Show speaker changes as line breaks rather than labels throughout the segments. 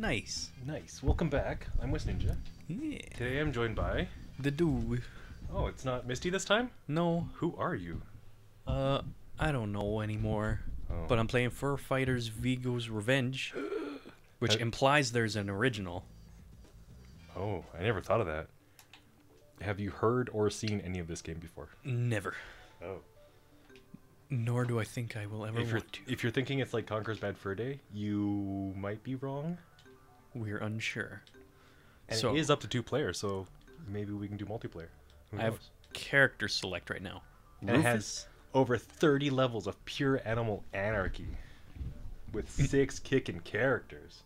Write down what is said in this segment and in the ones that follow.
Nice.
Nice. Welcome back. I'm West Ninja.
Yeah.
Today I'm joined by.
The dude.
Oh, it's not Misty this time?
No.
Who are you?
Uh, I don't know anymore.
Oh.
But I'm playing Fur Fighters Viggo's Revenge, which
That-
implies there's an original.
Oh, I never thought of that. Have you heard or seen any of this game before?
Never.
Oh.
Nor do I think I will ever
If you're, if you're thinking it's like Conker's Bad Fur Day, you might be wrong.
We're unsure.
And
So-
it is up to two players, so maybe we can do multiplayer. Who
I have character select right now.
And it has over 30 levels of pure animal anarchy with six kicking characters.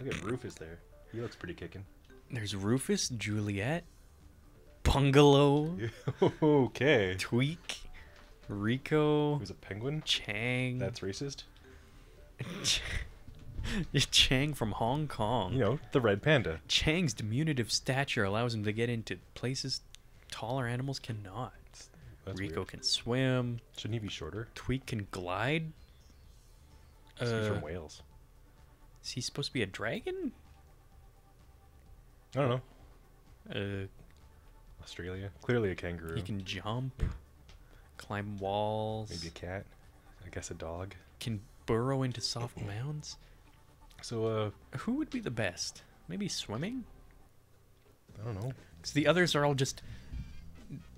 Look at Rufus there. He looks pretty kicking.
There's Rufus, Juliet, Bungalow,
okay.
Tweek, Rico,
Who's a penguin?
Chang.
That's racist.
Chang from Hong Kong.
You know, the red panda.
Chang's diminutive stature allows him to get into places taller animals cannot.
That's
Rico
weird.
can swim.
Shouldn't he be shorter?
Tweek can glide.
He's
Uh,
from Wales.
is he supposed to be a dragon?
I don't know.
Uh,
Australia. Clearly a kangaroo.
he can jump, climb walls.
Maybe a cat. I guess a dog.
can burrow into soft mounds.
So, uh,
Who would be the best? Maybe swimming?
I don't know.
Because the others are all just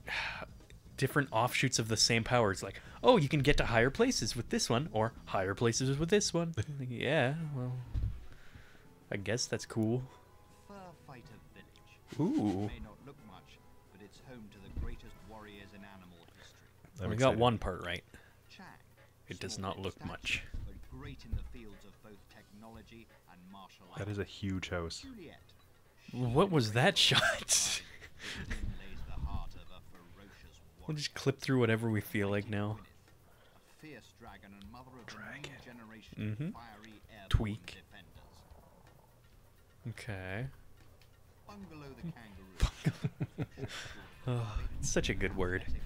different offshoots of the same power. It's like, oh, you can get to higher places with this one, or higher places with this one. Like, yeah, well, I guess that's cool.
Fur Village.
Ooh,
May not look much, but it's home to the greatest warriors in animal history.
I'm
we got one part right. It does not look much.
But great in the fields of both technology and martial arts.
That is a huge house.
Juliet.
What was that shot?
Within lays the heart of a ferocious
we'll just clip through whatever we feel like now.
A fierce dragon and mother of
Dragon.
the new generation
Mhm.
fiery
Tweek.
defenders.
Okay.
Bungalow the kangaroo.
Oh, it's such a good word.
Athletic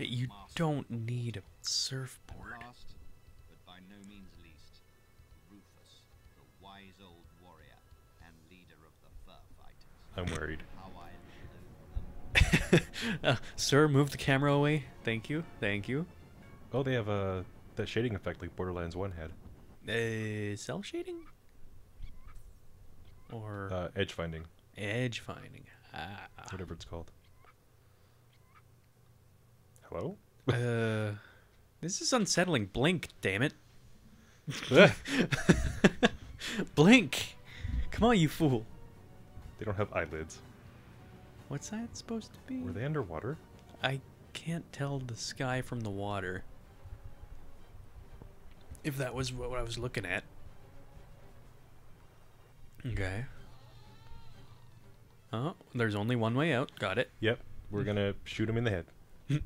Okay, you don't need a surfboard.
Last, but by no means least, Rufus, the wise old warrior and leader of the fur fighters.
I'm worried.
How I loathe them.
uh, sir, move the camera away. Thank you. Thank you.
Oh, they have uh, that shading effect like Borderlands 1 had.
Uh, cell shading? Or
Uh, edge finding,
edge finding? Ah.
whatever it's called. Hello?
uh, this is unsettling. Blink, damn it. Blink! Come on, you fool.
They don't have eyelids.
What's that supposed to be?
Were they underwater?
I can't tell the sky from the water. If that was what I was looking at. Okay. Oh, there's only one way out. Got it.
Yep. We're gonna shoot him in the head.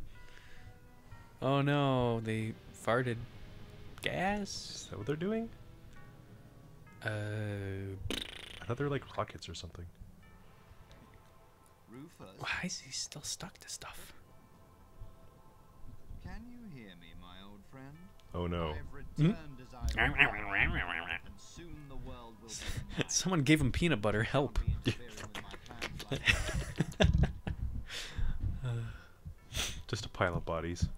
Oh no, they farted gas?
Is
gas.
that what they're doing?
Uh,
I thought they were like rockets or something.
Rufus,
why is he still stuck to stuff?
can you hear me, my old friend?
Oh no.
I've returned as I was, and soon the world will be.
Someone gave him peanut butter. Help.
I'll be interfering with my plans like
Just a pile of bodies.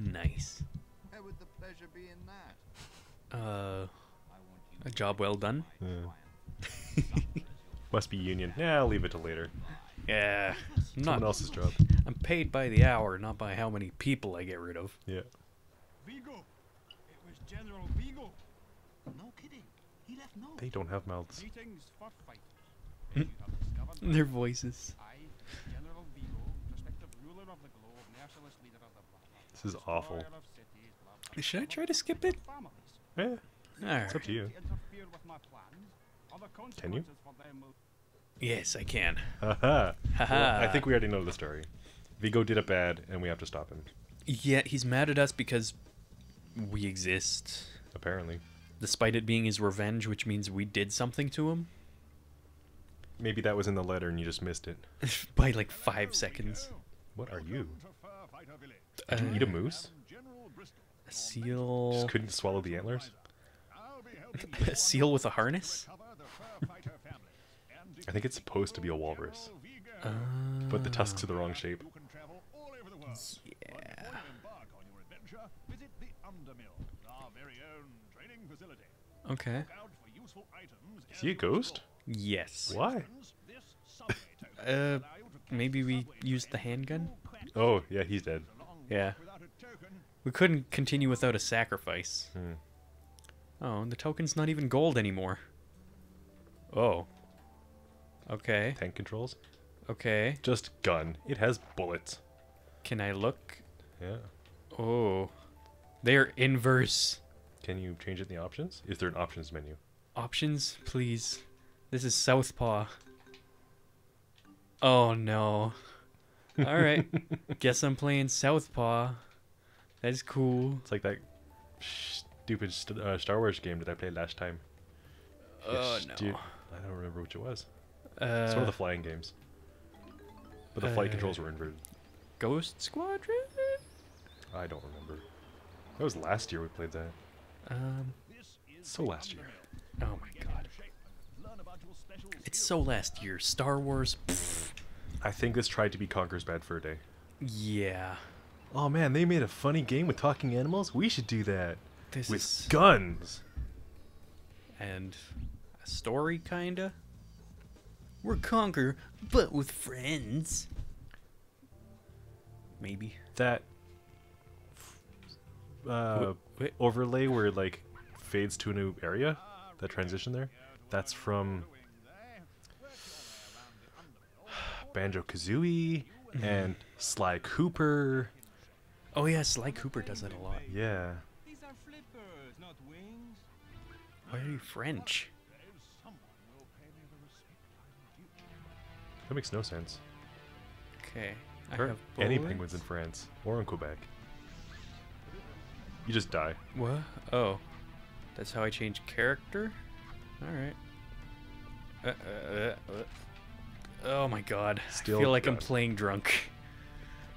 I'm not going-
nice.
Where would the pleasure be in that?
Uh,
I want you
a job well done.
to
Yeah. Must be union. Yeah, I'll leave it till later.
Yeah, I'm
Someone
not.
else's job.
I'm paid by the hour, not by how many people I get rid of.
Yeah.
Viggo! It was General Viggo.
No kidding. He left no.
They don't have mouths.
Greetings, fur you have
Their voices.
I, General Viggo, prospective ruler of the globe, merciless leader of the Black
This is awful.
destroyer of cities, blah, blah,
Should I try to skip it?
Yeah. It's up to you.
To interfere with my plans, other
Can you?
consequences for them will
Yes, I can.
Haha.
Haha.
Well, I think we already know the story. Viggo did it bad, and we have to stop him.
Yeah, he's mad at us because we exist.
Apparently.
Despite it being his revenge, which means we did something to him.
Maybe that was in the letter and you just missed it.
by like five seconds.
What are you?
To Fur Fighter Village.
Did you eat a moose?
A seal.
Just couldn't swallow the antlers?
a seal with a harness.
I think it's supposed to be a walrus,
Uh,
but the tusks are the wrong shape.
yeah. Okay.
Is he a ghost?
Yes.
Why?
Uh, maybe we used the handgun.
Oh, yeah, he's dead.
Yeah. We couldn't continue without a sacrifice.
Hmm.
Oh, and the token's not even gold anymore. Oh. Okay.
Tank controls?
Okay.
Just gun. It has bullets.
Can I look?
Yeah.
Oh. They're inverse.
Can you change it in the options? Is there an options menu?
Options, please. This is Southpaw. Oh no. Alright. Guess I'm playing Southpaw. That's cool.
It's like that stupid st- uh, Star Wars game that I played last time.
Oh
It's
no.
stu- I don't remember which it was.
Uh,
It's one of the flying games. But the flight
uh,
controls were inverted.
Ghost Squadron?
I don't remember. That was last year we played that.
Um,
So last year.
oh my god. It's so last year. Star Wars. pfft,
I think this tried to be Conker's Bad Fur Day.
yeah.
Oh man, they made a funny game with talking animals. We should do that
This
with
is
guns.
and a story kinda. We're Conker, but with friends. Maybe.
That uh,
wait.
overlay where it like fades to a new area, that transition there, that's from Banjo Kazooie and Sly Cooper.
Oh yeah, Sly Cooper does that a lot.
Yeah.
These are flippers, not wings.
Why are you French?
That makes no sense.
Okay. I
There
have
any penguins in France or in Quebec. You just die.
What? Oh. That's how I change character? Alright. Uh, uh, uh, uh. Oh my god.
Still
I feel like I'm playing drunk.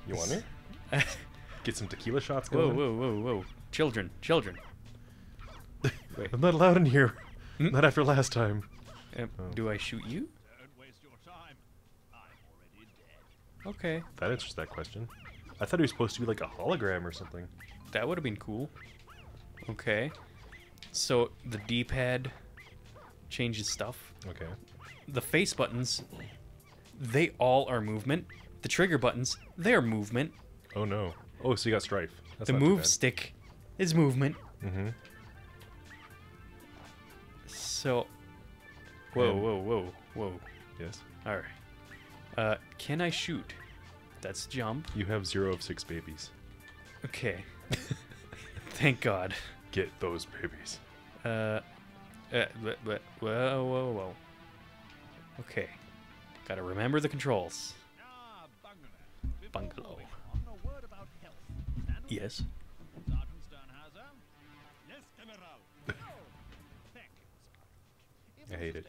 You want me? Get some tequila shots going.
whoa, whoa, whoa. Whoa. Children, children. Wait.
I'm not allowed in here.
Hmm?
Not after last time.
Uh,
Oh.
Do I shoot you?
Don't waste your time. I'm already dead.
Okay.
That answers that question. I thought he was supposed to be like a hologram or something.
That would have been cool. Okay. So the D-pad changes stuff.
Okay.
The face buttons, they all are movement. The trigger buttons, they are movement.
Oh no. Oh, so you got strife. That's
the move stick is movement.
Mm-hmm.
So, whoa, whoa, whoa, whoa.
Yes.
All right. Uh, can I shoot? That's jump.
You have zero of six babies.
Okay. Thank God.
Get those babies.
Uh, uh, whoa, whoa, whoa. Okay. Gotta remember the controls.
Bungalow. Before
Bungalow.
moving on, a word about health. Stand
Yes.
Sergeant Sternhauser? Yes, General. Thank you, sir. If
I hate it.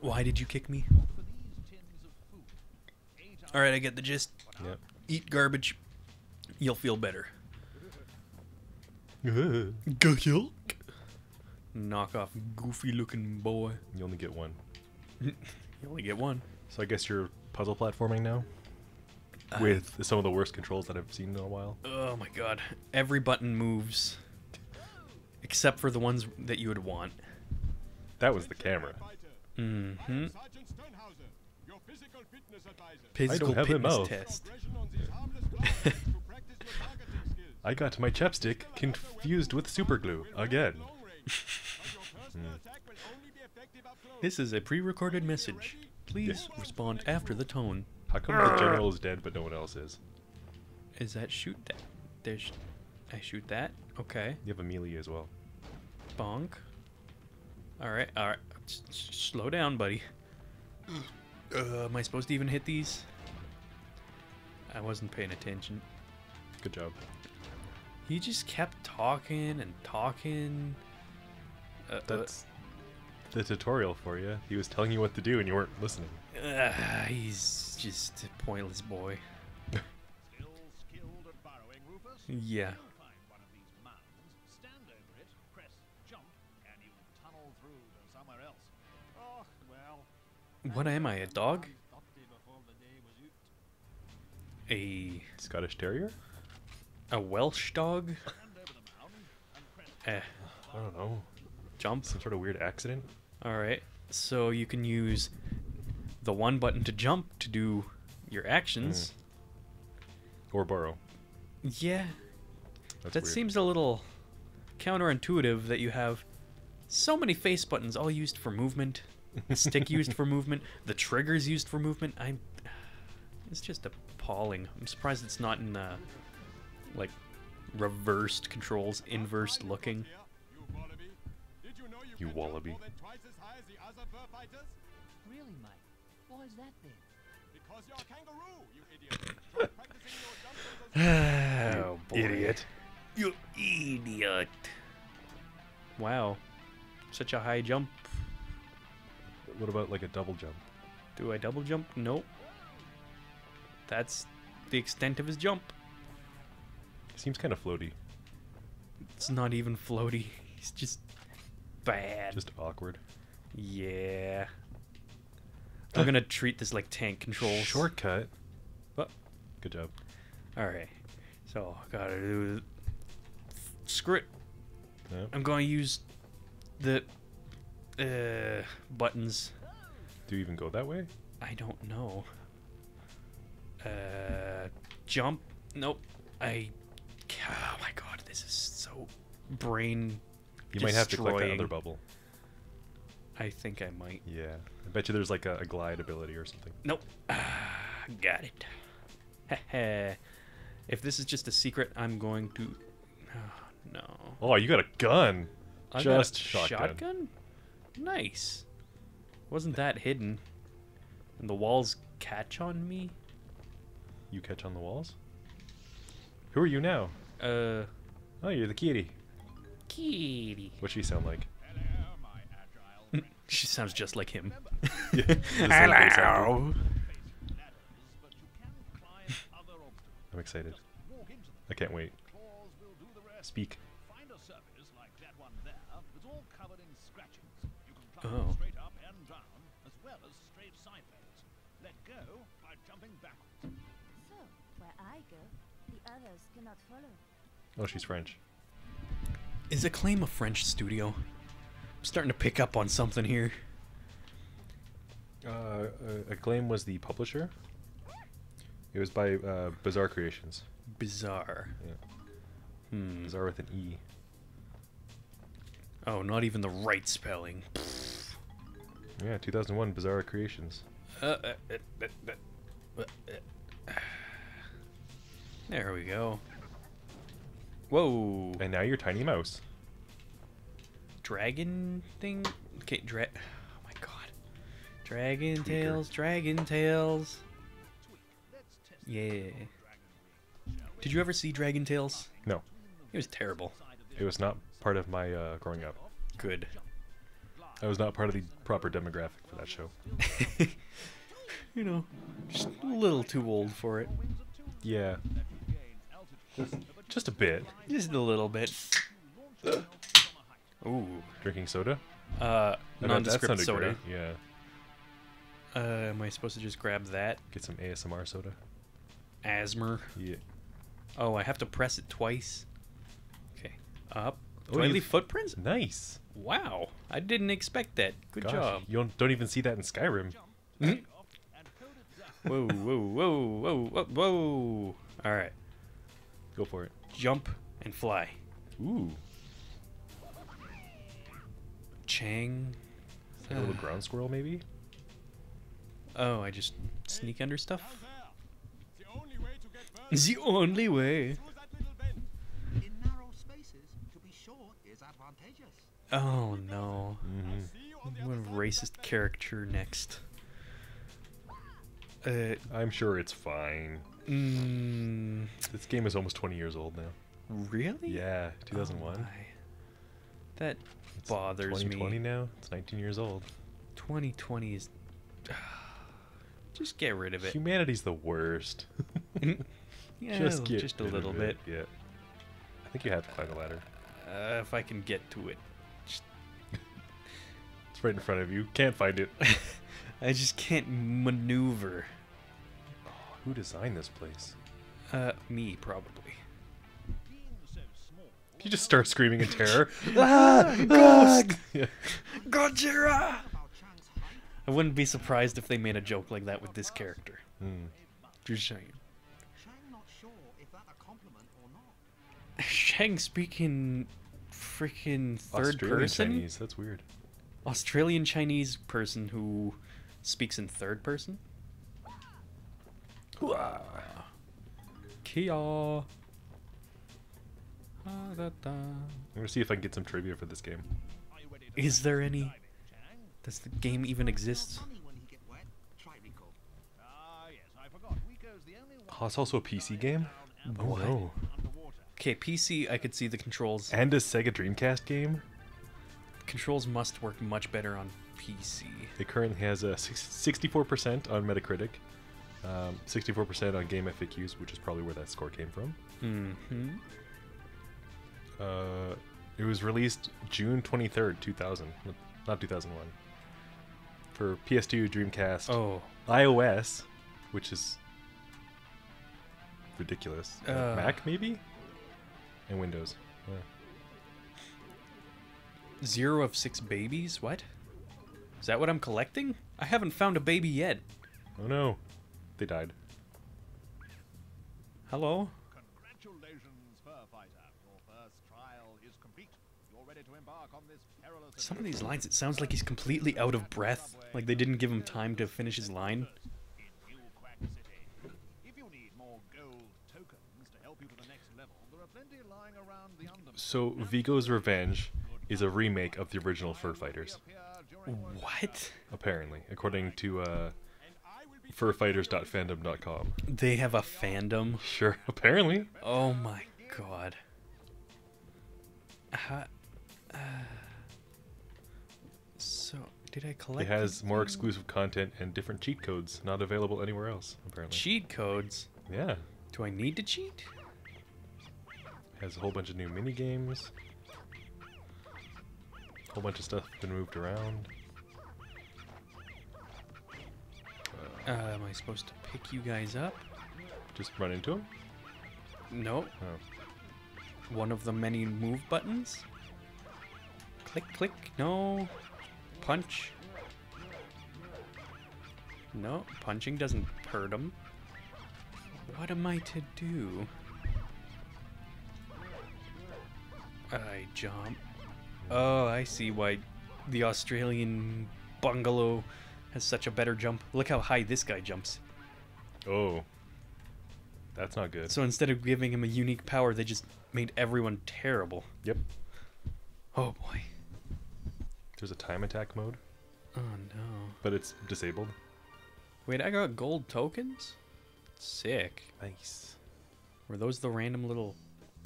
Why did you kick me?
during- for these tins of food, eight
All right, I get the gist.
Yep.
Eat garbage. You'll feel better.
Go you
Knock off, goofy looking boy.
You only get one.
You only get one.
So I guess you're puzzle platforming now?
Uh,
With some of the worst controls that I've seen in a while.
Oh my god. Every button moves. Except for the ones that you would want.
That was the camera.
Mm-hmm.
Sergeant Sternhauser, your physical fitness advisor.
Have a
fitness
mouth.
test.
Progression on these harmless grounds to practice your targeting skills.
I got my chapstick confused with super glue again.
Long range, but your personal attack will only be effective up close.
This is a pre-recorded message. Please respond after the tone.
How come the general is dead but no one else is?
Is that shoot that? There's, I shoot that. Okay.
You have a melee as well.
Bonk. All right. All right. S- s- slow down, buddy. Uh, am I supposed to even hit these? I wasn't paying attention.
Good job.
He just kept talking and talking. Uh,
That's the tutorial for you. He was telling you what to do and you weren't listening.
uh, he's just a pointless boy.
Still skilled at burrowing,
Yeah.
You'll find one of these mounds, stand over it, press jump, and you tunnel through to somewhere else.
Oh, well.
What am I, a dog?
Thirty before the day was out.
A
Scottish Terrier?
a Welsh dog?
Stand over the mound and press
Eh,
I don't know.
jump.
Some sort of weird accident?
All right. So you can use the one button to jump to do your actions. Hmm.
Or burrow.
Yeah,
That's
that
weird.
seems a little counterintuitive that you have so many face buttons all used for movement, the stick used for movement, the triggers used for movement. I'm it's just appalling. I'm surprised it's not in the like reversed controls, inversed looking.
You wallaby. Did you know you,
You
can jump
wallaby.
more than twice as the other fur fighters?
Really, mate? Why is that then?
Because you're a kangaroo, you idiot. Try practicing your jumps on those
oh boy.
Idiot.
You idiot. Wow. Such a high jump.
What about like a double jump?
Do I double jump? Nope. That's the extent of his jump.
Seems kind of floaty.
It's not even floaty. He's just bad.
Just awkward.
Yeah. I'm gonna treat this like tank controls.
Shortcut.
What?
Good job.
All right. So gotta do. Screw it.
Yeah.
I'm gonna use the uh, buttons.
Do you even go that way?
I don't know. Uh, jump. Nope. I. Oh my god, this is so brain.
You might have to click that other bubble.
I think I might.
Yeah. I bet you there's like a, a glide ability or something.
Nope. Ah, got it. Heh if this is just a secret, I'm going to. Oh, no.
Oh, you got a gun.
I got a
Just shotgun.
shotgun. Nice. Wasn't that hidden? And the walls catch on me.
You catch on the walls? Who are you now?
Uh,
Oh, you're the kitty.
kitty.
What's she sound like?
Hello, my agile friend.
She sounds just like him.
Yeah. the same voice actor.
Facing ladders, but you can climb other obstacles.
I'm excited.
Just walk into them.
I can't wait.
Claws will do the rest.
Speak.
Find a surface like that one there that's all covered in scratches. You can climb
Oh.
straight up and down, as well as straight sideways. Let go by jumping backwards.
So, where I go, the others cannot follow.
Oh, she's French.
Is Acclaim a French studio? Starting to pick up on something here.
Uh, uh, Acclaim was the publisher. It was by uh, Bizarre Creations.
Bizarre.
Yeah.
Hmm.
Bizarre with an E.
Oh, not even the right spelling.
Yeah, 2001 Bizarre Creations.
Uh, uh, uh, uh, uh, uh. There we go. Whoa.
And now you're Tiny Mouse.
Dragon thing? Okay, dra- Oh my god. Dragon
Tweaker.
Tales, Dragon Tales.
Sweet. Let's test
Yeah.
Dragon Wing, shall we?
Did you ever see Dragon Tales?
No,
It was terrible.
Side of this
it was not part of my uh, growing up.
Good.
I was not part of the proper demographic for that show.
you know, just a little too old for it.
Yeah, just, just a bit.
Just a little bit. Ooh.
Drinking soda?
Uh,
that
nondescript soda.
great, Yeah.
Uh, am I supposed to just grab that?
Get some ASMR soda.
Asthma.
Yeah.
Oh, I have to press it twice. Okay. Up.
Oh,
Do I leave footprints?
Nice.
Wow. I didn't expect that. Good
Gosh,
job.
You don't, don't even see that in Skyrim.
Take off and hold it down.
whoa, whoa, whoa, whoa, whoa, whoa. All right.
Go for it.
Jump and fly.
Ooh.
Chang.
Is that a little ground squirrel, maybe?
Oh, I just sneak under stuff?
there. The only way to get
Is the only way.
through that little bend.
In narrow spaces, to be short is advantageous.
Oh no.
Mm-hmm.
See you on the
I'm
other
gonna
side of
racist
that bend.
character next. Uh,
I'm sure it's fine.
mm,
This game is almost 20 years old now.
really?
Yeah,
Oh
2001.
my. That
It's
bothers
2020
me.
now. It's 19 years old.
2020 is. Just get rid of it.
Humanity's the worst.
yeah,
just get
just a little bit.
it, Yeah. think you have to climb the ladder.
Uh, if I can get to it.
It's right in front of you. Can't find it.
I just can't maneuver.
Who designed this place?
Uh, me, probably.
Being
You just start screaming in terror.
ah, ghost!
Yeah.
Gojira! I wouldn't be surprised if they made a joke like that with this character.
Hmm.
Just saying.
Shang not sure if that a compliment or not.
Shang speaking freaking third
Australian
person?
Chinese. That's weird.
Australian Chinese person who speaks in third person? Kia. Da, da.
I'm gonna see if I can get some trivia for this game.
are you ready to
Is there any? Does the game even exist?
Funny when he get wet. Try recall.
Ah, yes, I forgot. Rico's the only one
Oh, it's also a PC game?
down and
Oh no.
Okay, PC, I could see the controls.
And a Sega Dreamcast game?
Controls must work much better on PC.
It currently has a 64% on Metacritic, um, 64% on Game FAQs, which is probably where that score came from.
Mm-hmm.
Uh, it was released June 23rd, 2000. Not 2001. For PS2, Dreamcast,
Oh,
iOS, which is ridiculous. uh,
Uh.
Mac, maybe? And Windows. Yeah.
zero of six babies? What? Is that what I'm collecting? I haven't found a baby yet.
Oh no. They died.
Hello?
Congratulations, fur fighter. Your first trial is complete. You're ready to embark on this perilous
Some of these lines, it sounds like he's completely out of breath. Like they didn't give him time to finish his line.
in New Quack City. If you need more gold tokens to help you to the next level, there are plenty lying around the under.
So, Viggo's Revenge is a remake of the original Fur Fighters,
What?
apparently, according to uh, furfighters.fandom.com.
They have a fandom?
Sure, apparently.
Oh my god. Uh, uh, so, did I collect?
It
has
more exclusive content and different cheat codes not available anywhere else, apparently.
cheat codes?
Yeah.
Do I need to cheat?
Has a whole bunch of new mini games. A Whole bunch of stuff been moved around.
Uh, am I supposed to pick you guys up?
Just run into them.
No.
Oh.
One of the many move buttons? Click, click. No. Punch. No, punching doesn't hurt him. What am I to do? I jump. Oh, I see why the Australian bungalow has such a better jump. Look how high this guy jumps.
Oh. That's not good.
So instead of giving him a unique power, they just made everyone terrible.
Yep.
Oh boy.
There's a time attack mode,
Oh no.
but it's disabled.
Wait, I got gold tokens? Sick.
Nice.
Were those the random little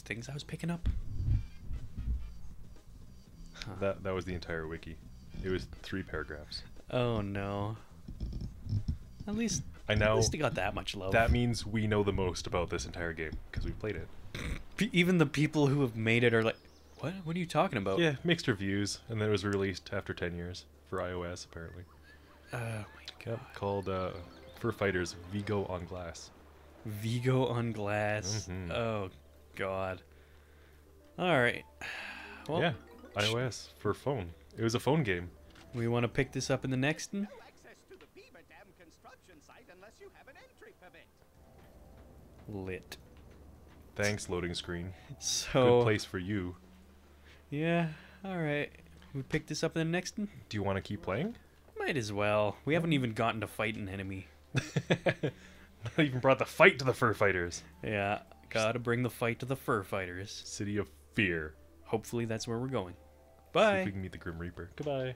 things I was picking up? Huh.
That that was the entire wiki. It was three paragraphs.
Oh no. At least,
I
know.
at
least it got that much love.
that means we know the most about this entire game because we played it.
P- even the people who have made it are like, what? What are you talking about?
Yeah, mixed reviews, and then it was released after 10 years for iOS apparently.
Oh my god.
Yep. Called uh, Fur Fighters Viggo on Glass.
Viggo on glass.
Mhm.
Oh god. All right. Well,
yeah, iOS for phone. It was a phone game.
we want to pick this up in the next one.
access to the Beaver Dam construction site unless you have an entry permit.
Lit.
Thanks, loading screen.
So.
Good place for you.
Yeah. All right. We pick this up in the next one.
Do you want to keep playing?
Might as well. We haven't even gotten to fight an enemy.
Not even brought the fight to the Fur Fighters.
Yeah. Gotta bring the fight to the fur fighters.
City of Fear.
Hopefully that's where we're going.
See
Bye.
if we can meet the Grim Reaper. Goodbye.